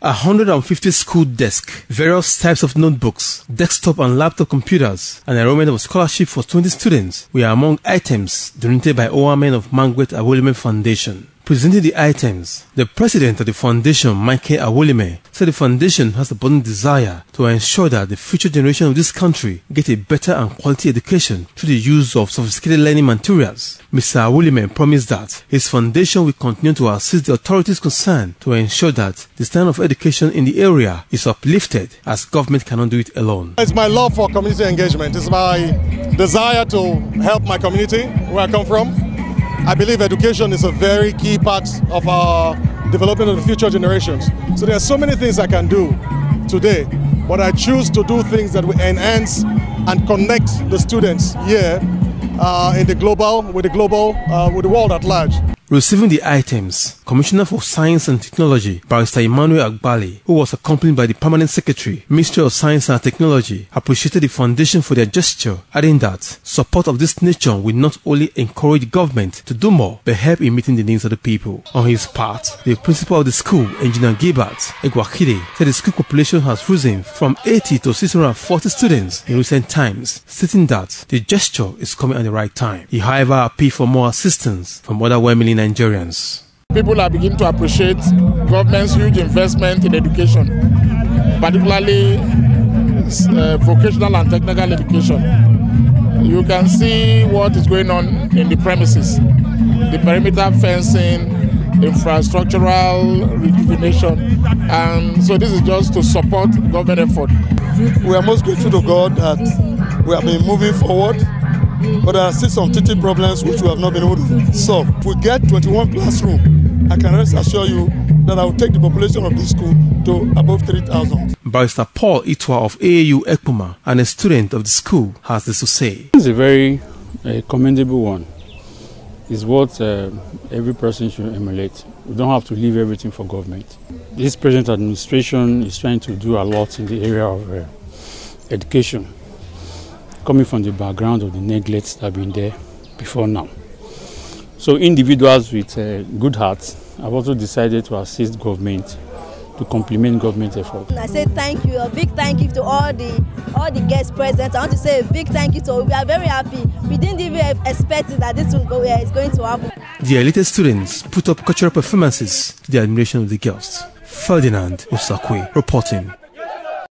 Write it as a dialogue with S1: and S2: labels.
S1: 150 school desks, various types of notebooks, desktop and laptop computers, and enrollment of scholarship for 20 students were among items donated by Oamen of Mangwet Awolime Foundation. Presenting the items, the president of the foundation, Michael Awolime, said the foundation has a burning desire to ensure that the future generation of this country get a better and quality education through the use of sophisticated learning materials. Mr. Awolime promised that his foundation will continue to assist the authorities concerned to ensure that the standard of education in the area is uplifted as government cannot do it alone.
S2: It's my love for community engagement. It's my desire to help my community where I come from. I believe education is a very key part of our development of the future generations. So there are so many things I can do today, but I choose to do things that will enhance and connect the students here uh, in the global, with the global, uh, with the world at large.
S1: Receiving the items, Commissioner for Science and Technology, Barrister Emmanuel Agbali, who was accompanied by the Permanent Secretary, Ministry of Science and Technology, appreciated the foundation for their gesture, adding that support of this nature will not only encourage government to do more, but help in meeting the needs of the people. On his part, the principal of the school, Engineer Gilbert Egwakide, said the school population has risen from 80 to 640 students in recent times, stating that the gesture is coming at the right time. He, however, appealed for more assistance from other well-meaning Nigerians.
S3: People are beginning to appreciate government's huge investment in education, particularly uh, vocational and technical education. You can see what is going on in the premises, the perimeter fencing, infrastructural rejuvenation, and so this is just to support government effort.
S2: We are most grateful to God that we have been moving forward but there are still some teething problems which we have not been able to solve. If we get 21 classroom, I can rest assure you that I will take the population of this school to above 3,000.
S1: Barrister Paul Itwa of AAU Ekpoma and a student of the school has this to say.
S4: It's a very uh, commendable one. It's what uh, every person should emulate. We don't have to leave everything for government. This present administration is trying to do a lot in the area of uh, education coming from the background of the neglects that have been there before now. So individuals with uh, good hearts have also decided to assist government to complement government effort.
S5: I say thank you, a big thank you to all the all the guests present. I want to say a big thank you to we are very happy. We didn't even expect that this will go, uh, is going to happen.
S1: The elite students put up cultural performances to the admiration of the guests. Ferdinand Osakwe reporting.